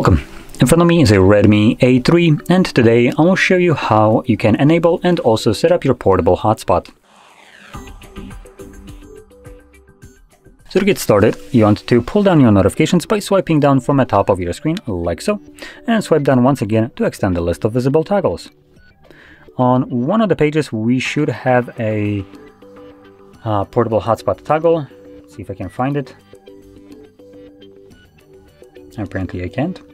Welcome! In front of me is a Redmi A3 and today I will show you how you can enable and also set up your portable hotspot. So to get started, you want to pull down your notifications by swiping down from the top of your screen, like so, and swipe down once again to extend the list of visible toggles. On one of the pages we should have a uh, portable hotspot toggle. Let's see if I can find it. Apparently I can't.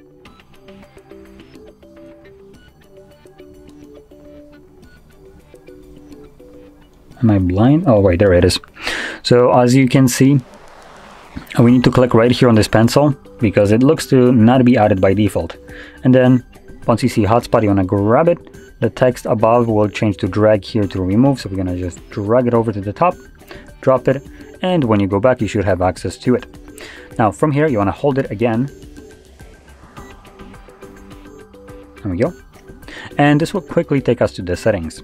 Am I blind? Oh, wait, there it is. So as you can see, we need to click right here on this pencil because it looks to not be added by default. And then once you see hotspot, you want to grab it. The text above will change to drag here to remove. So we're going to just drag it over to the top, drop it. And when you go back, you should have access to it. Now from here, you want to hold it again There we go. And this will quickly take us to the settings.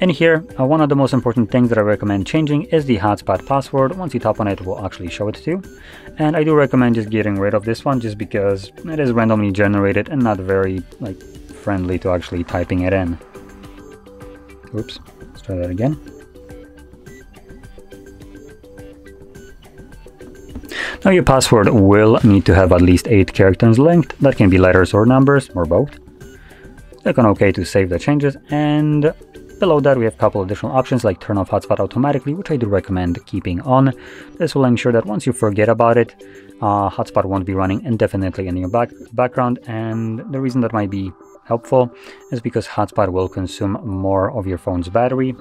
And here, uh, one of the most important things that I recommend changing is the hotspot password. Once you tap on it, it will actually show it to you. And I do recommend just getting rid of this one just because it is randomly generated and not very like friendly to actually typing it in. Oops, let's try that again. Now your password will need to have at least 8 characters length. That can be letters or numbers or both. Click on OK to save the changes and below that we have a couple additional options like turn off hotspot automatically which I do recommend keeping on. This will ensure that once you forget about it, uh, hotspot won't be running indefinitely in your back background and the reason that might be helpful is because hotspot will consume more of your phone's battery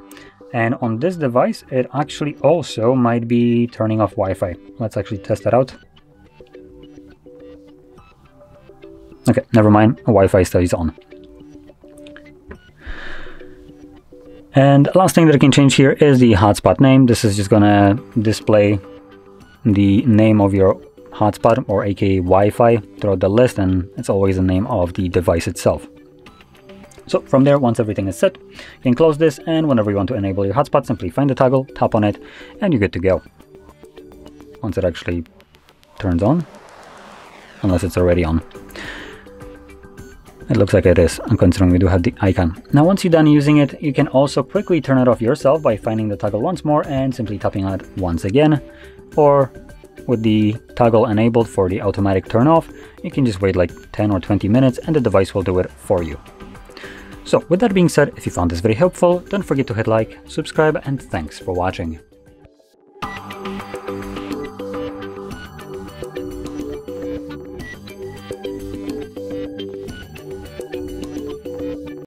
and on this device it actually also might be turning off Wi-Fi. Let's actually test that out. Okay, never mind, Wi-Fi stays on. And last thing that I can change here is the hotspot name. This is just gonna display the name of your hotspot or aka Wi-Fi throughout the list and it's always the name of the device itself. So from there, once everything is set, you can close this and whenever you want to enable your hotspot, simply find the toggle, tap on it, and you're good to go. Once it actually turns on, unless it's already on. It looks like it is, considering we do have the icon. Now once you're done using it, you can also quickly turn it off yourself by finding the toggle once more and simply tapping on it once again. Or with the toggle enabled for the automatic turn off, you can just wait like 10 or 20 minutes and the device will do it for you. So with that being said, if you found this very helpful, don't forget to hit like, subscribe and thanks for watching.